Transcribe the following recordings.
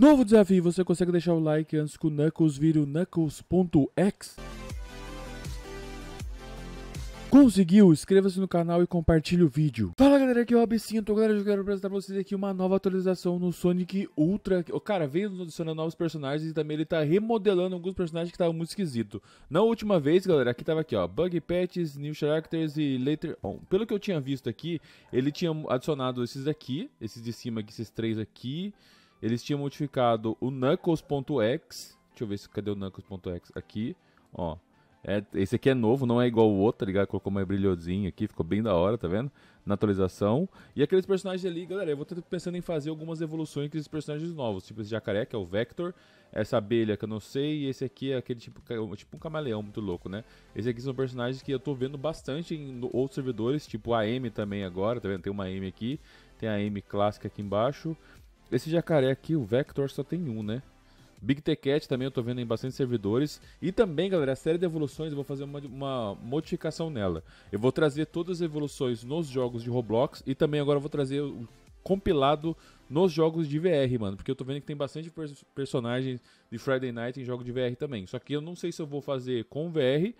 Novo desafio, você consegue deixar o like antes que o Knuckles vire o Knuckles.x? Conseguiu? Inscreva-se no canal e compartilhe o vídeo. Fala galera, aqui é o Abecinto. Galera, eu quero apresentar pra vocês aqui uma nova atualização no Sonic Ultra. O cara veio adicionando novos personagens e também ele tá remodelando alguns personagens que estavam muito esquisito. Na última vez, galera, aqui tava aqui, ó, Bug Patches, New Characters e Later On. Pelo que eu tinha visto aqui, ele tinha adicionado esses aqui, esses de cima aqui, esses três aqui. Eles tinham modificado o Knuckles.x. Deixa eu ver se cadê o Knuckles.x aqui, ó. É, esse aqui é novo, não é igual o outro, tá ligado? Colocou mais brilhozinho aqui, ficou bem da hora, tá vendo? Na atualização. E aqueles personagens ali, galera, eu vou estar pensando em fazer algumas evoluções com esses personagens novos. Tipo esse jacaré, que é o Vector. Essa abelha, que eu não sei. E esse aqui é aquele tipo, tipo um camaleão muito louco, né? Esse aqui são personagens que eu tô vendo bastante em outros servidores. Tipo a M também agora, tá vendo? Tem uma M aqui. Tem a M clássica aqui embaixo. Esse jacaré aqui, o Vector, só tem um, né? Big Cat também eu tô vendo em bastante servidores. E também, galera, a série de evoluções eu vou fazer uma, uma, modificação nela. Eu vou trazer todas as evoluções nos jogos de Roblox e também agora eu vou trazer o compilado nos jogos de VR, mano. Porque eu tô vendo que tem bastante pers personagens de Friday Night em jogo de VR também. Só que eu não sei se eu vou fazer com VR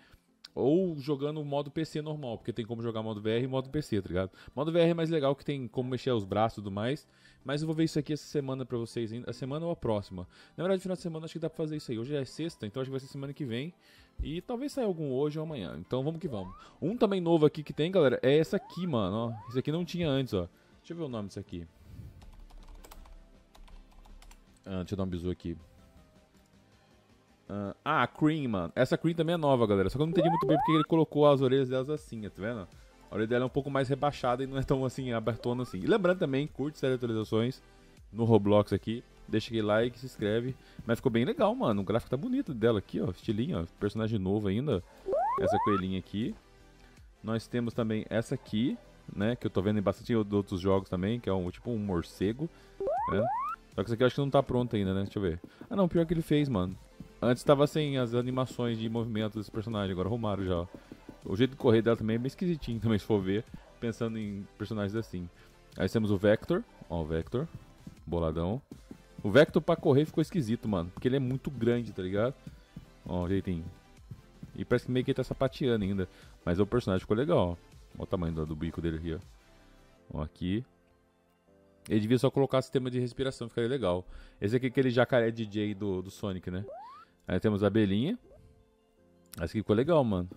ou jogando o modo PC normal, porque tem como jogar modo VR e modo PC, tá ligado? Modo VR é mais legal que tem como mexer os braços e tudo mais. Mas eu vou ver isso aqui essa semana pra vocês, a semana ou a próxima. Na verdade, final de semana acho que dá pra fazer isso aí. Hoje é sexta, então acho que vai ser semana que vem. E talvez saia algum hoje ou amanhã. Então vamos que vamos. Um também novo aqui que tem, galera, é essa aqui, mano. Esse aqui não tinha antes, ó. Deixa eu ver o nome disso aqui. Ah, deixa eu dar um bisu aqui. Uh, ah, a Cream, mano. Essa Cream também é nova, galera. Só que eu não entendi muito bem porque ele colocou as orelhas delas assim, tá vendo? A orelha dela é um pouco mais rebaixada e não é tão assim, abertona assim. E lembrando também, curte série atualizações no Roblox aqui. Deixa aquele like, se inscreve. Mas ficou bem legal, mano. O gráfico tá bonito dela aqui, ó. Estilinho, ó. Personagem novo ainda. Essa coelhinha aqui. Nós temos também essa aqui, né? Que eu tô vendo em bastante outros jogos também, que é um tipo um morcego. Né? Só que essa aqui eu acho que não tá pronta ainda, né? Deixa eu ver. Ah não, pior que ele fez, mano. Antes tava sem as animações de movimento desse personagem, agora arrumaram já. O jeito de correr dela também é meio esquisitinho também, se for ver, pensando em personagens assim. Aí temos o Vector, ó o Vector, boladão. O Vector pra correr ficou esquisito, mano, porque ele é muito grande, tá ligado? Ó, o jeitinho. E parece que meio que ele tá sapateando ainda. Mas o personagem ficou legal, ó. O tamanho do, do bico dele aqui, ó. Ó, aqui. Ele devia só colocar sistema de respiração, ficaria legal. Esse aqui é aquele jacaré DJ do, do Sonic, né? Aí temos a abelhinha. Essa aqui ficou legal, mano.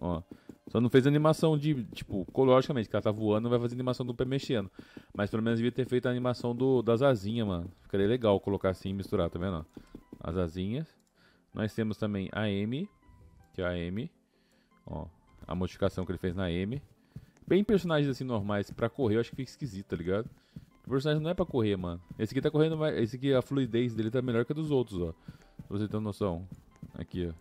Ó. Só não fez animação de, tipo, logicamente, que ela tá voando, não vai fazer animação do pé mexendo. Mas pelo menos devia ter feito a animação do, das asinhas, mano. Ficaria legal colocar assim e misturar, tá vendo? As asinhas. Nós temos também a M, que é a M. Ó, a modificação que ele fez na M. Bem personagens assim normais pra correr, eu acho que fica esquisito, tá ligado? O personagem não é pra correr, mano. Esse aqui tá correndo. Esse aqui, a fluidez dele tá melhor que a dos outros, ó. Pra você ter noção. Aqui, ó.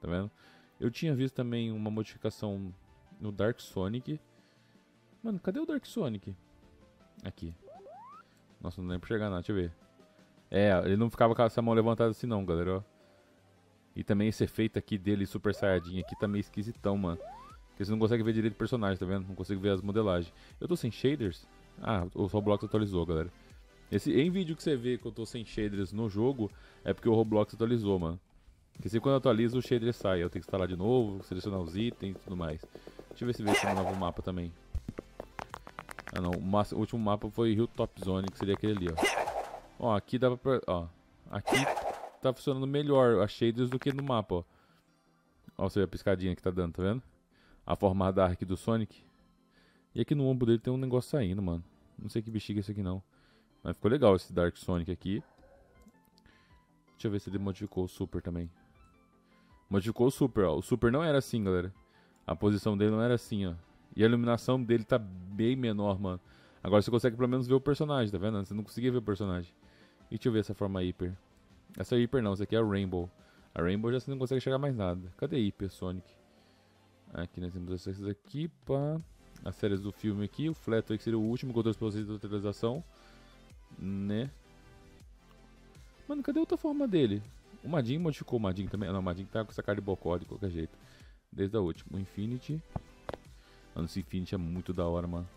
Tá vendo? Eu tinha visto também uma modificação no Dark Sonic. Mano, cadê o Dark Sonic? Aqui. Nossa, não lembro pra chegar nada, deixa eu ver. É, ele não ficava com essa mão levantada assim não, galera, ó. E também esse efeito aqui dele, Super Saiyajin, aqui tá meio esquisitão, mano. Porque você não consegue ver direito o personagem, tá vendo? Não consigo ver as modelagens. Eu tô sem shaders? Ah, o Roblox atualizou, galera. Esse, em vídeo que você vê que eu tô sem shaders no jogo, é porque o Roblox atualizou, mano. Porque se quando atualiza o shader sai, eu tenho que instalar de novo, selecionar os itens e tudo mais. Deixa eu ver se vê esse novo mapa também. Ah não, o, último mapa foi Hilltop Zone, que seria aquele ali, ó. Ó, aqui dava pra... ó, aqui tá funcionando melhor a shaders do que no mapa, ó. Ó, você vê a piscadinha que tá dando, tá vendo? A forma dark do Sonic. E aqui no ombro dele tem um negócio saindo, mano. Não sei que bexiga é esse aqui não. Mas ficou legal esse Dark Sonic aqui. Deixa eu ver se ele modificou o Super também. Modificou o Super, ó. O Super não era assim, galera. A posição dele não era assim, ó. E a iluminação dele tá bem menor, mano. Agora você consegue pelo menos ver o personagem, tá vendo? Você não conseguia ver o personagem. E deixa eu ver essa forma hiper. Essa é hiper não, essa aqui é a Rainbow. A Rainbow já você não consegue chegar mais nada. Cadê a hiper Sonic? Aqui nós temos essas aqui, pá as séries do filme aqui. O Flato que seria o último pra vocês da atualização. Né? Mano, cadê outra forma dele? O Madin modificou o Madin também. Não, o Madin tá com essa cara de bocó de qualquer jeito. Desde a última. O Infinity. Mano, esse Infinity é muito da hora, mano.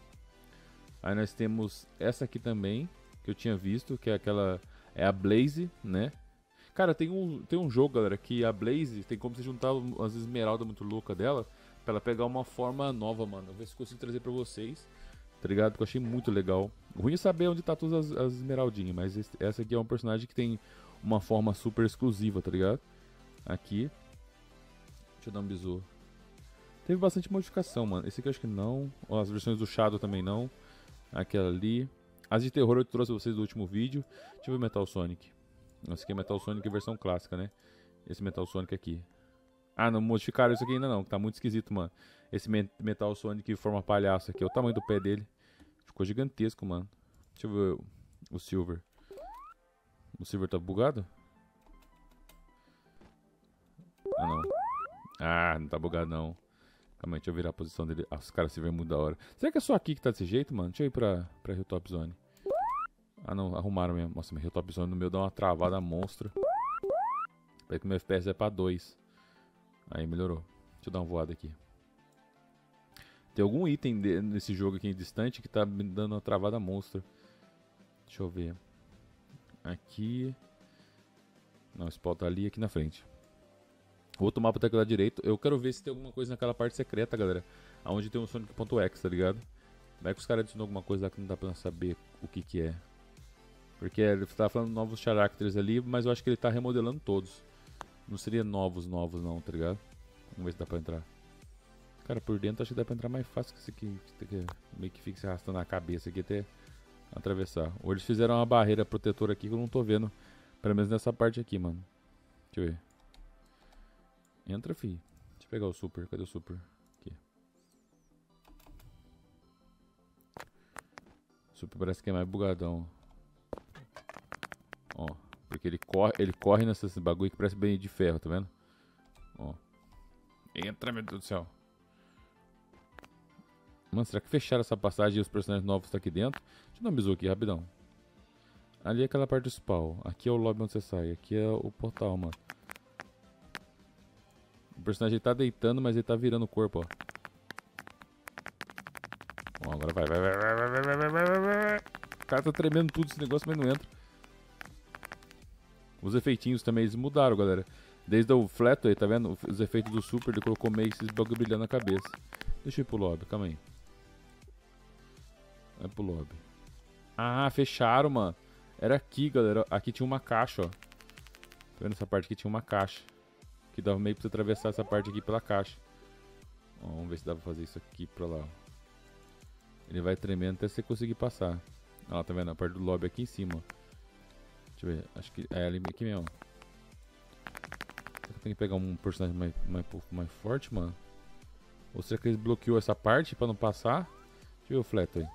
Aí nós temos essa aqui também. Que eu tinha visto. Que é aquela... é a Blaze, né? Cara, tem um, tem um jogo, galera, que a Blaze tem como você juntar as esmeraldas muito louca dela pra ela pegar uma forma nova, mano. Vou ver se consigo trazer pra vocês, tá ligado? Porque eu achei muito legal. Ruim é saber onde tá todas as, as esmeraldinhas, mas esse, essa aqui é um personagem que tem uma forma super exclusiva, tá ligado? Aqui. Deixa eu dar um bisu. Teve bastante modificação, mano. Esse aqui eu acho que não. As versões do Shadow também não. Aquela ali. As de terror eu trouxe pra vocês do último vídeo. Deixa eu ver Metal Sonic. Esse aqui é Metal Sonic versão clássica, né? Esse Metal Sonic aqui. Ah, não modificaram isso aqui ainda não. Tá muito esquisito, mano. Esse Metal Sonic forma palhaço aqui. Olha o tamanho do pé dele. Ficou gigantesco, mano. Deixa eu ver o Silver. O Silver tá bugado? Ah, não. Ah, não tá bugado não. Calma aí, deixa eu virar a posição dele. Ah, os caras se veem muito da hora. Será que é só aqui que tá desse jeito, mano? Deixa eu ir pra, pra Hilltop Zone. Ah, não, arrumaram mesmo. Nossa, meu Hilltop Zone no meu dá uma travada monstra. Peraí que meu FPS é pra 2. Aí, melhorou. Deixa eu dar uma voada aqui. Tem algum item de, nesse jogo aqui distante que tá me dando uma travada monstra. Deixa eu ver. Aqui. Não, o spawn tá ali aqui na frente. Outro mapa tá aqui lá direito. Eu quero ver se tem alguma coisa naquela parte secreta, galera. Onde tem um Sonic.exe, tá ligado? Vai que os caras adicionou alguma coisa lá que não dá pra saber o que que é. Porque ele tá falando novos characters ali, mas eu acho que ele tá remodelando todos. Não seria novos, novos não, tá ligado? Vamos ver se dá pra entrar. Cara, por dentro acho que dá pra entrar mais fácil que esse aqui. Que meio que fica se arrastando na cabeça aqui até atravessar. Ou eles fizeram uma barreira protetora aqui que eu não tô vendo. Pelo menos nessa parte aqui, mano. Deixa eu ver. Entra, fi. Deixa eu pegar o super. Cadê o super? Aqui. Super parece que é mais bugadão. Ó. Porque ele corre, ele corre nesses bagulho que parece bem de ferro, tá vendo? Ó. Entra, meu Deus do céu. Mano, será que fecharam essa passagem e os personagens novos estão aqui dentro? Deixa eu dar um bisu aqui, rapidão. Ali é aquela parte do spawn. Aqui é o lobby onde você sai. Aqui é o portal, mano personagem tá deitando, mas ele tá virando o corpo, ó. Bom, agora vai, vai, vai, vai, vai, vai, vai, vai, vai, vai. O cara tá tremendo tudo esse negócio, mas não entra. Os efeitinhos também eles mudaram, galera. Desde o flat aí, tá vendo? Os efeitos do super, ele colocou meio esses bagulho brilhando na cabeça. Deixa eu ir pro lobby, calma aí. Vai pro lobby. Ah, fecharam, mano. Era aqui, galera. Aqui tinha uma caixa, ó. Tá vendo essa parte aqui? Tinha uma caixa. Que dava meio pra você atravessar essa parte aqui pela caixa. Ó, vamos ver se dá pra fazer isso aqui pra lá. Ele vai tremendo até você conseguir passar. Ó, tá vendo? A parte do lobby aqui em cima. Deixa eu ver. Acho que é ali aqui mesmo. Eu tenho que pegar um personagem mais, mais, mais forte, mano. Ou será que ele bloqueou essa parte pra não passar? Deixa eu ver o flat aí.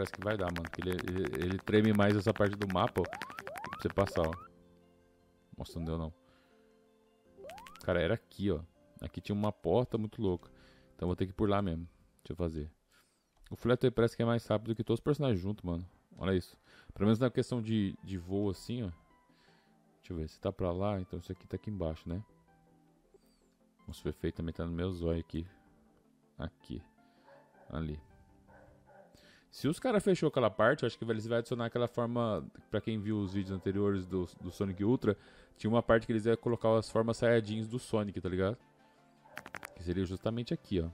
Parece que vai dar, mano. Ele, ele, ele treme mais essa parte do mapa, ó. Pra você passar, ó. Nossa, não deu não. Cara, era aqui, ó. Aqui tinha uma porta muito louca. Então vou ter que ir por lá mesmo. Deixa eu fazer. O Flatter parece que é mais rápido que todos os personagens juntos, mano. Olha isso. Pelo menos na questão de, de voo assim, ó. Deixa eu ver. Se tá pra lá, então isso aqui tá aqui embaixo, né? Nossa, o efeito também tá no meu zóio aqui. Aqui. Ali. Se os caras fechou aquela parte, eu acho que eles vão adicionar aquela forma. Pra quem viu os vídeos anteriores do, do Sonic Ultra, tinha uma parte que eles iam colocar as formas saiyajins do Sonic, tá ligado? Que seria justamente aqui, ó.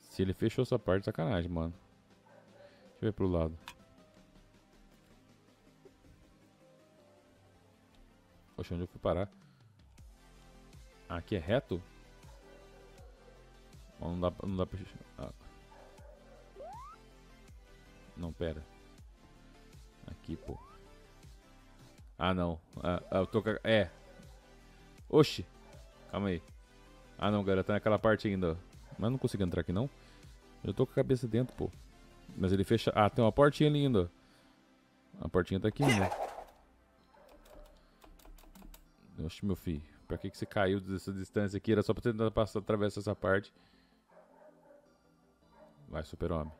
Se ele fechou essa parte, sacanagem, mano. Deixa eu ver pro lado. Poxa, onde eu fui parar? Ah, aqui é reto? Não dá, não dá pra... Ah. Não, pera. Aqui, pô. Ah, não. Ah, ah, eu tô... É. Oxi. Calma aí. Ah, não, galera. Tá naquela parte ainda. Mas não consigo entrar aqui, não. Eu tô com a cabeça dentro, pô. Mas ele fecha... Ah, tem uma portinha ali ainda. A portinha tá aqui ainda. Oxe, meu filho. Pra que, que você caiu dessa distância aqui? Era só pra tentar passar, atravessar essa parte. Vai, super-homem.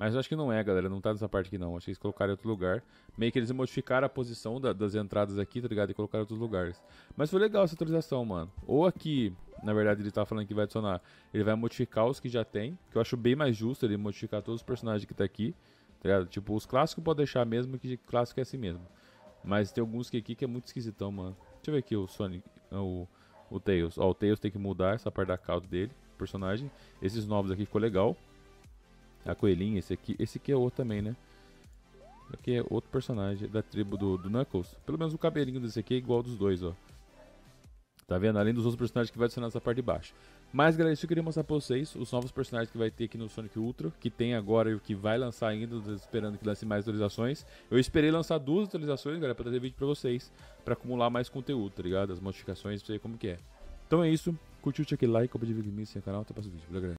Mas eu acho que não é, galera. Não tá nessa parte aqui, não. Acho que eles colocaram em outro lugar. Meio que eles modificaram a posição da, das entradas aqui, tá ligado? E colocaram em outros lugares. Mas foi legal essa atualização, mano. Ou aqui, na verdade, ele tá falando que vai adicionar. Ele vai modificar os que já tem. Que eu acho bem mais justo ele modificar todos os personagens que tá aqui. Tá ligado? Tipo, os clássicos pode deixar mesmo, que clássico é assim mesmo. Mas tem alguns que aqui que é muito esquisitão, mano. Deixa eu ver aqui o Sonic. O, o Tails. Ó, o Tails tem que mudar essa parte da cauda dele, personagem. Esses novos aqui ficou legal. A coelhinha, esse aqui. Esse aqui é outro também, né? Aqui é outro personagem da tribo do, do Knuckles. Pelo menos o cabelinho desse aqui é igual dos dois, ó. Tá vendo? Além dos outros personagens que vai adicionar nessa parte de baixo. Mas, galera, isso eu queria mostrar pra vocês. Os novos personagens que vai ter aqui no Sonic Ultra. Que tem agora e o que vai lançar ainda. Esperando que lance mais atualizações. Eu esperei lançar duas atualizações, galera, pra trazer vídeo pra vocês. Pra acumular mais conteúdo, tá ligado? As modificações, pra ver como que é. Então é isso. Curtiu, aquele like, compartilha vídeo no canal. Até o próximo vídeo. Valeu, galera.